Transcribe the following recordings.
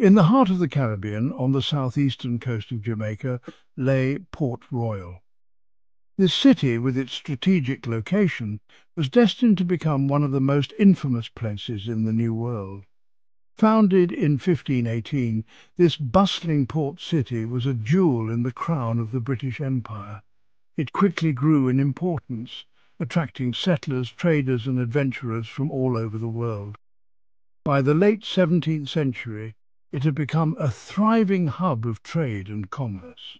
In the heart of the Caribbean, on the southeastern coast of Jamaica, lay Port Royal. This city, with its strategic location, was destined to become one of the most infamous places in the New World. Founded in 1518, this bustling port city was a jewel in the crown of the British Empire. It quickly grew in importance, attracting settlers, traders and adventurers from all over the world. By the late 17th century, it had become a thriving hub of trade and commerce.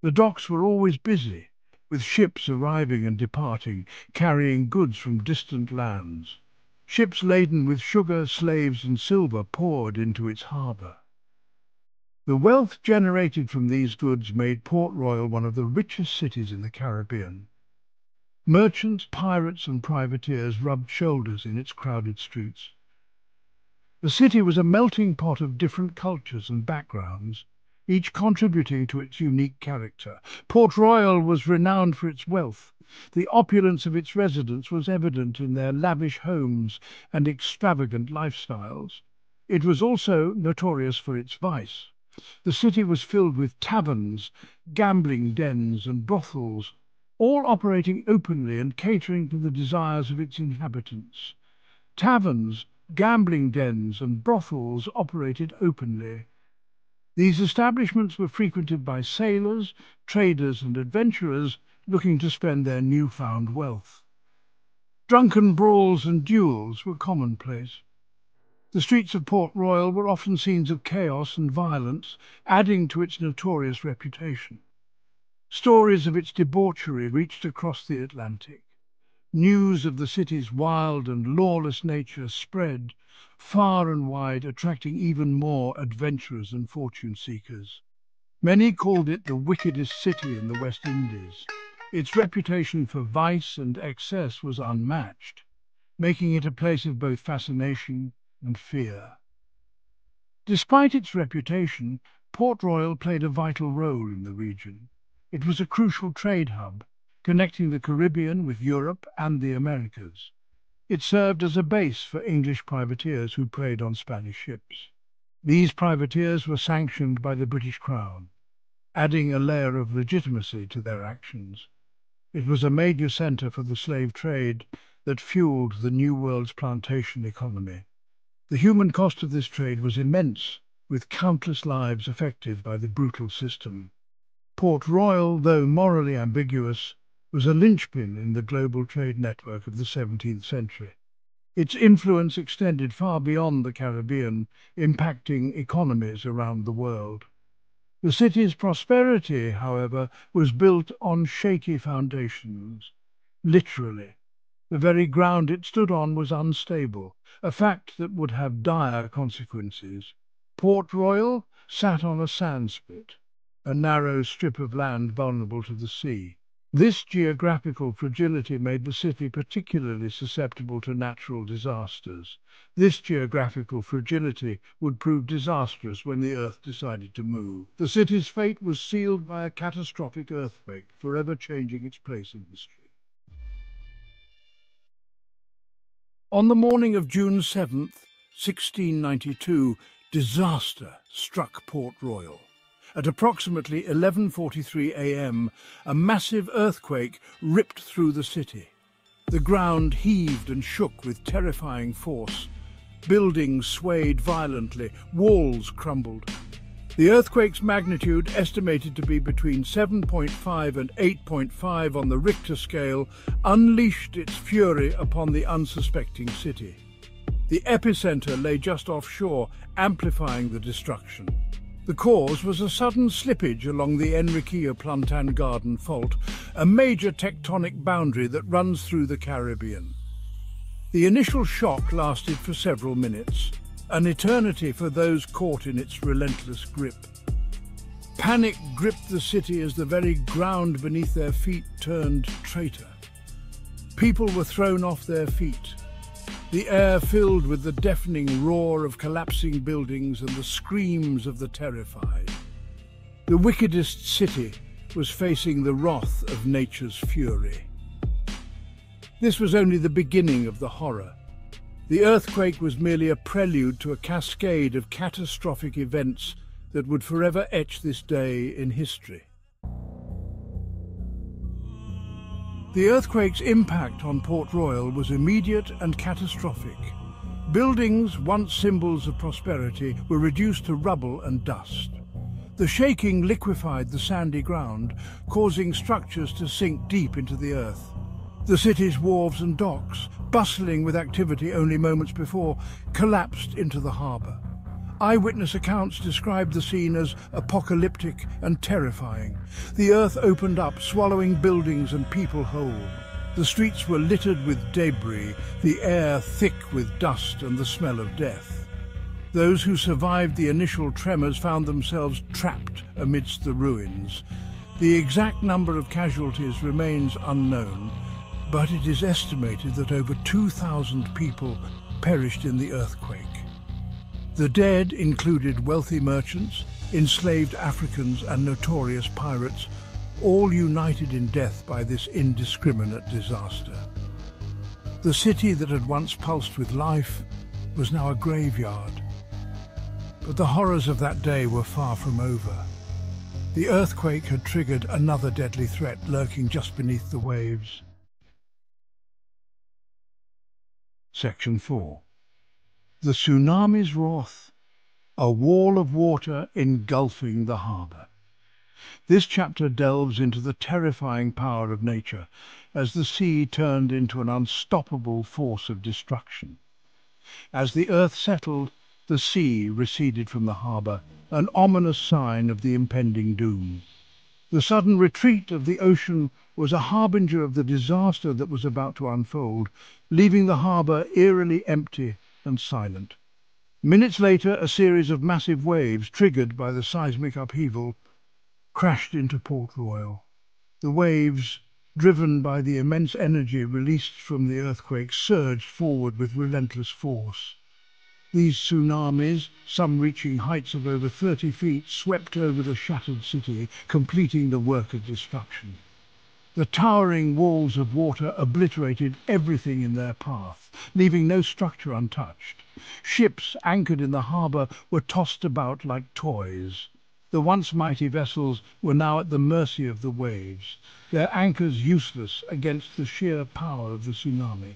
The docks were always busy, with ships arriving and departing, carrying goods from distant lands. Ships laden with sugar, slaves and silver poured into its harbour. The wealth generated from these goods made Port Royal one of the richest cities in the Caribbean. Merchants, pirates and privateers rubbed shoulders in its crowded streets. The city was a melting pot of different cultures and backgrounds, each contributing to its unique character. Port Royal was renowned for its wealth. The opulence of its residents was evident in their lavish homes and extravagant lifestyles. It was also notorious for its vice. The city was filled with taverns, gambling dens and brothels, all operating openly and catering to the desires of its inhabitants. Taverns, Gambling dens and brothels operated openly. These establishments were frequented by sailors, traders and adventurers looking to spend their newfound wealth. Drunken brawls and duels were commonplace. The streets of Port Royal were often scenes of chaos and violence, adding to its notorious reputation. Stories of its debauchery reached across the Atlantic. News of the city's wild and lawless nature spread far and wide, attracting even more adventurers and fortune seekers. Many called it the wickedest city in the West Indies. Its reputation for vice and excess was unmatched, making it a place of both fascination and fear. Despite its reputation, Port Royal played a vital role in the region. It was a crucial trade hub, connecting the Caribbean with Europe and the Americas. It served as a base for English privateers who preyed on Spanish ships. These privateers were sanctioned by the British Crown, adding a layer of legitimacy to their actions. It was a major centre for the slave trade that fueled the New World's plantation economy. The human cost of this trade was immense, with countless lives affected by the brutal system. Port Royal, though morally ambiguous, was a linchpin in the global trade network of the 17th century. Its influence extended far beyond the Caribbean, impacting economies around the world. The city's prosperity, however, was built on shaky foundations. Literally, the very ground it stood on was unstable, a fact that would have dire consequences. Port Royal sat on a sand spit, a narrow strip of land vulnerable to the sea. This geographical fragility made the city particularly susceptible to natural disasters. This geographical fragility would prove disastrous when the Earth decided to move. The city's fate was sealed by a catastrophic earthquake, forever changing its place in history. On the morning of June 7th, 1692, disaster struck Port Royal. At approximately 11.43 a.m., a massive earthquake ripped through the city. The ground heaved and shook with terrifying force. Buildings swayed violently, walls crumbled. The earthquake's magnitude, estimated to be between 7.5 and 8.5 on the Richter scale, unleashed its fury upon the unsuspecting city. The epicenter lay just offshore, amplifying the destruction. The cause was a sudden slippage along the Enriquillo Plantain Garden Fault, a major tectonic boundary that runs through the Caribbean. The initial shock lasted for several minutes, an eternity for those caught in its relentless grip. Panic gripped the city as the very ground beneath their feet turned traitor. People were thrown off their feet, the air filled with the deafening roar of collapsing buildings and the screams of the terrified. The wickedest city was facing the wrath of nature's fury. This was only the beginning of the horror. The earthquake was merely a prelude to a cascade of catastrophic events that would forever etch this day in history. The earthquake's impact on Port Royal was immediate and catastrophic. Buildings, once symbols of prosperity, were reduced to rubble and dust. The shaking liquefied the sandy ground, causing structures to sink deep into the earth. The city's wharves and docks, bustling with activity only moments before, collapsed into the harbour. Eyewitness accounts describe the scene as apocalyptic and terrifying. The earth opened up, swallowing buildings and people whole. The streets were littered with debris, the air thick with dust and the smell of death. Those who survived the initial tremors found themselves trapped amidst the ruins. The exact number of casualties remains unknown, but it is estimated that over 2,000 people perished in the earthquake. The dead included wealthy merchants, enslaved Africans and notorious pirates, all united in death by this indiscriminate disaster. The city that had once pulsed with life was now a graveyard. But the horrors of that day were far from over. The earthquake had triggered another deadly threat lurking just beneath the waves. Section 4 the tsunami's wrath, a wall of water engulfing the harbour. This chapter delves into the terrifying power of nature as the sea turned into an unstoppable force of destruction. As the earth settled, the sea receded from the harbour, an ominous sign of the impending doom. The sudden retreat of the ocean was a harbinger of the disaster that was about to unfold, leaving the harbour eerily empty and silent. Minutes later, a series of massive waves, triggered by the seismic upheaval, crashed into Port Royal. The waves, driven by the immense energy released from the earthquake, surged forward with relentless force. These tsunamis, some reaching heights of over 30 feet, swept over the shattered city, completing the work of destruction. The towering walls of water obliterated everything in their path, leaving no structure untouched. Ships anchored in the harbour were tossed about like toys. The once mighty vessels were now at the mercy of the waves, their anchors useless against the sheer power of the tsunami.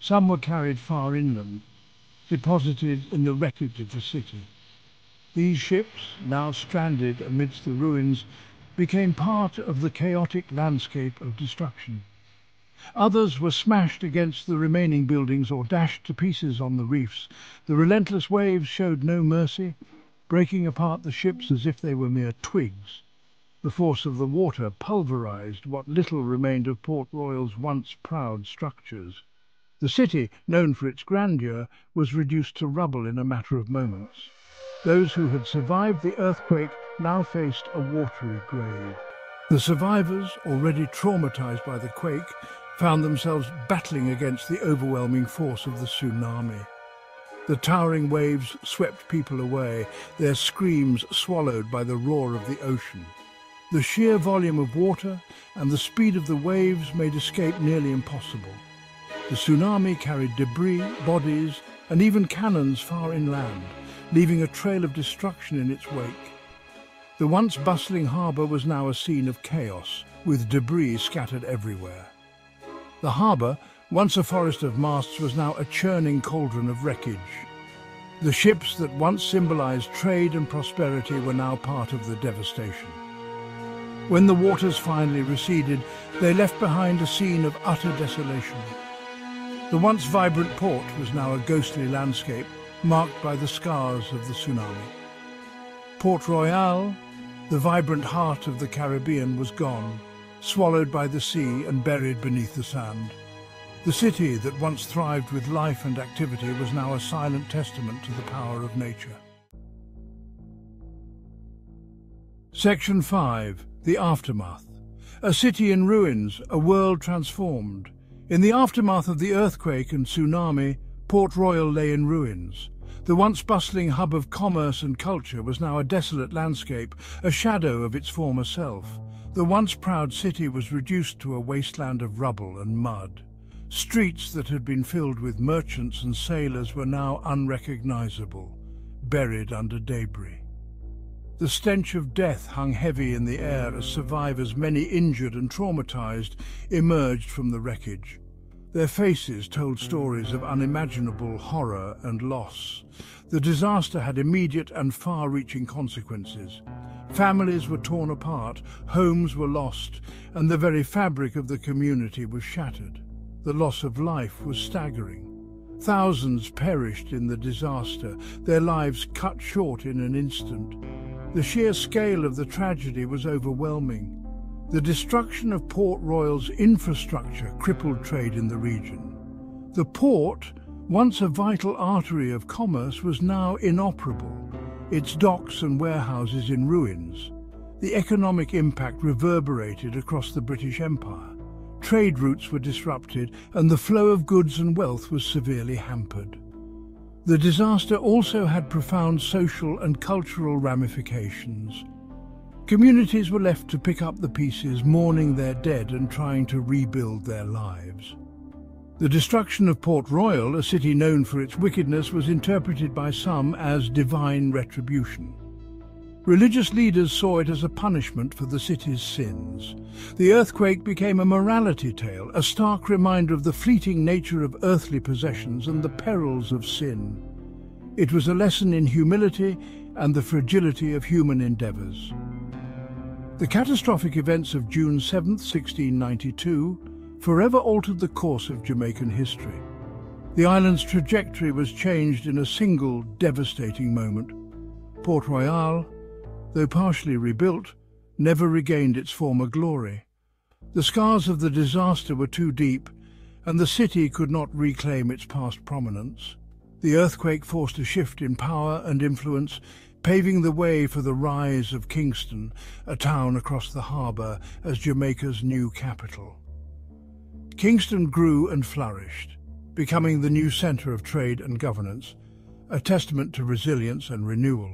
Some were carried far inland, deposited in the wreckage of the city. These ships, now stranded amidst the ruins, became part of the chaotic landscape of destruction. Others were smashed against the remaining buildings or dashed to pieces on the reefs. The relentless waves showed no mercy, breaking apart the ships as if they were mere twigs. The force of the water pulverized what little remained of Port Royal's once proud structures. The city, known for its grandeur, was reduced to rubble in a matter of moments. Those who had survived the earthquake now faced a watery grave. The survivors, already traumatized by the quake, found themselves battling against the overwhelming force of the tsunami. The towering waves swept people away, their screams swallowed by the roar of the ocean. The sheer volume of water and the speed of the waves made escape nearly impossible. The tsunami carried debris, bodies, and even cannons far inland, leaving a trail of destruction in its wake. The once bustling harbour was now a scene of chaos, with debris scattered everywhere. The harbour, once a forest of masts, was now a churning cauldron of wreckage. The ships that once symbolised trade and prosperity were now part of the devastation. When the waters finally receded, they left behind a scene of utter desolation. The once vibrant port was now a ghostly landscape, marked by the scars of the tsunami. Port Royal, the vibrant heart of the Caribbean was gone, swallowed by the sea and buried beneath the sand. The city that once thrived with life and activity was now a silent testament to the power of nature. Section 5. The Aftermath. A city in ruins, a world transformed. In the aftermath of the earthquake and tsunami, Port Royal lay in ruins. The once bustling hub of commerce and culture was now a desolate landscape, a shadow of its former self. The once proud city was reduced to a wasteland of rubble and mud. Streets that had been filled with merchants and sailors were now unrecognizable, buried under debris. The stench of death hung heavy in the air as survivors, many injured and traumatized, emerged from the wreckage. Their faces told stories of unimaginable horror and loss. The disaster had immediate and far-reaching consequences. Families were torn apart, homes were lost, and the very fabric of the community was shattered. The loss of life was staggering. Thousands perished in the disaster, their lives cut short in an instant. The sheer scale of the tragedy was overwhelming. The destruction of Port Royal's infrastructure crippled trade in the region. The port, once a vital artery of commerce, was now inoperable, its docks and warehouses in ruins. The economic impact reverberated across the British Empire. Trade routes were disrupted and the flow of goods and wealth was severely hampered. The disaster also had profound social and cultural ramifications. Communities were left to pick up the pieces, mourning their dead and trying to rebuild their lives. The destruction of Port Royal, a city known for its wickedness, was interpreted by some as divine retribution. Religious leaders saw it as a punishment for the city's sins. The earthquake became a morality tale, a stark reminder of the fleeting nature of earthly possessions and the perils of sin. It was a lesson in humility and the fragility of human endeavours. The catastrophic events of June 7, 1692, forever altered the course of Jamaican history. The island's trajectory was changed in a single devastating moment. Port Royal, though partially rebuilt, never regained its former glory. The scars of the disaster were too deep, and the city could not reclaim its past prominence. The earthquake forced a shift in power and influence, paving the way for the rise of Kingston, a town across the harbour, as Jamaica's new capital. Kingston grew and flourished, becoming the new centre of trade and governance, a testament to resilience and renewal.